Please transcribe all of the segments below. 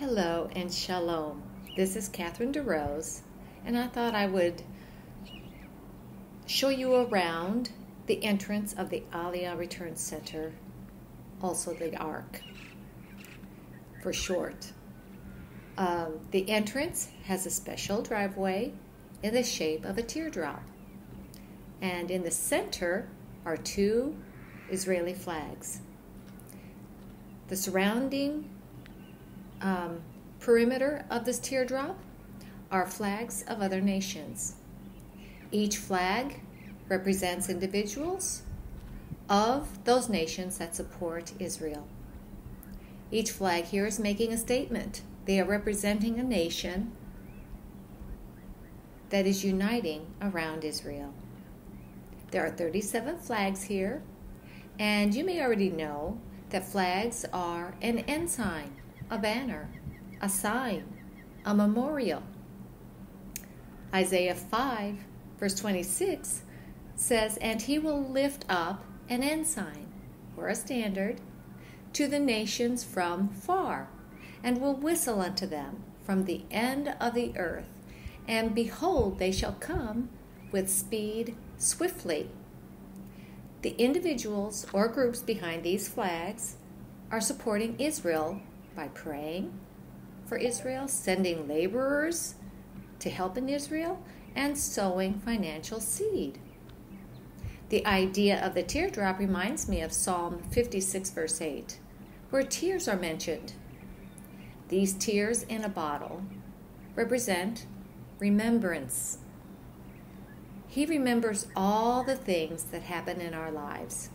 Hello and shalom. This is Catherine DeRoos, and I thought I would show you around the entrance of the Aliyah Return Center, also the ARC for short. Um, the entrance has a special driveway in the shape of a teardrop, and in the center are two Israeli flags. The surrounding um, perimeter of this teardrop are flags of other nations. Each flag represents individuals of those nations that support Israel. Each flag here is making a statement. They are representing a nation that is uniting around Israel. There are 37 flags here, and you may already know that flags are an ensign a banner, a sign, a memorial. Isaiah 5, verse 26 says, And he will lift up an ensign, or a standard, to the nations from far, and will whistle unto them from the end of the earth. And behold, they shall come with speed swiftly. The individuals or groups behind these flags are supporting Israel by praying for Israel, sending laborers to help in Israel, and sowing financial seed. The idea of the teardrop reminds me of Psalm 56, verse 8, where tears are mentioned. These tears in a bottle represent remembrance. He remembers all the things that happen in our lives.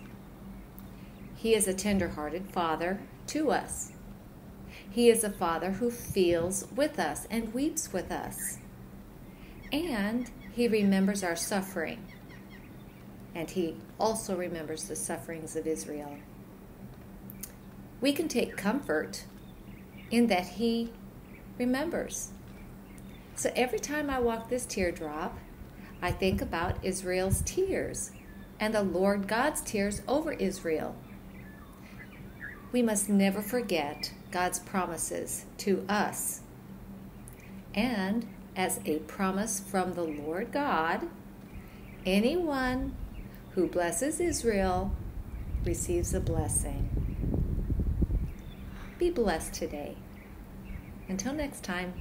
He is a tender hearted father to us. He is a Father who feels with us and weeps with us. And He remembers our suffering. And He also remembers the sufferings of Israel. We can take comfort in that He remembers. So every time I walk this teardrop, I think about Israel's tears and the Lord God's tears over Israel. We must never forget God's promises to us. And as a promise from the Lord God, anyone who blesses Israel receives a blessing. Be blessed today. Until next time.